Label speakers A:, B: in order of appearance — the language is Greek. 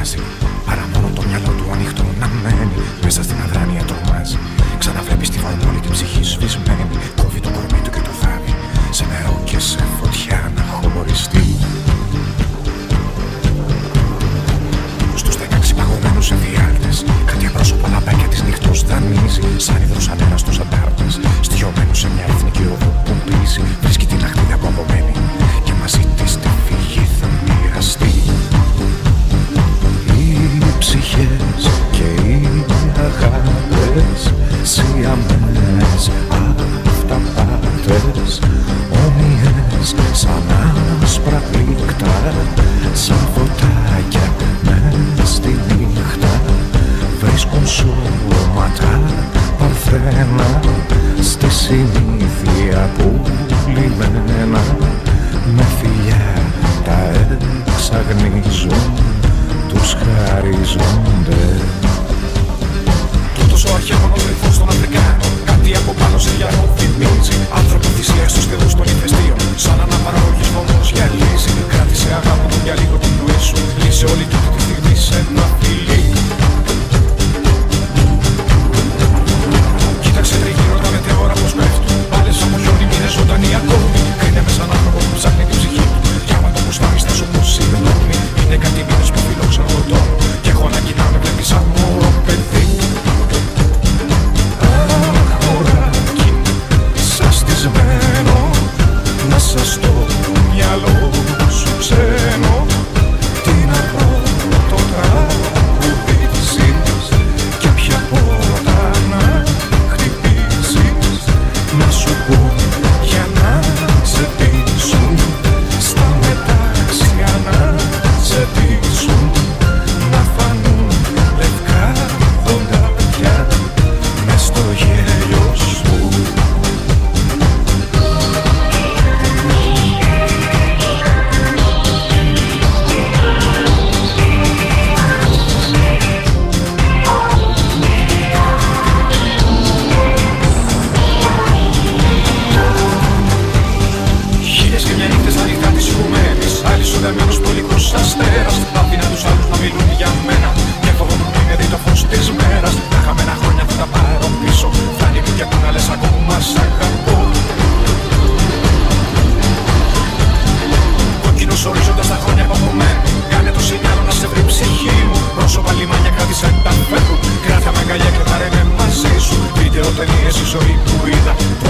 A: νοιάζει Παρά μόνο το μυαλό του ανοιχτό να μένει Μέσα γραμμές αυταπάτες όμοιες σαν άσπρα πλήκτα σαν φωτάκια μες στη νύχτα. Βρίσκουν σώματα παρθένα στη συνήθεια που λιμένα με φιλιά τα εξαγνίζουν
B: Doctor. Ηγουμένης Άλλοι σου δεμένος πολικός αστέρας Άφηνα τους άλλους να μιλούν για μένα. Και φοβόμουν μην με δει το φως της μέρας. Τα χαμένα χρόνια θα τα πάρω πίσω. Φτάνει μου και να λες ακόμα σ' αγαπώ. Κόκκινος ορίζοντας τα χρόνια που απομένουν Κάνε το σινιάλο να σε βρει ψυχή μου. Πρόσωπα λιμάνια κράτησε τα φέρουν Κράτα με αγκαλιά και θα ρέμε μαζί σου. Βίντεο ταινίες η ζωή που είδα. Το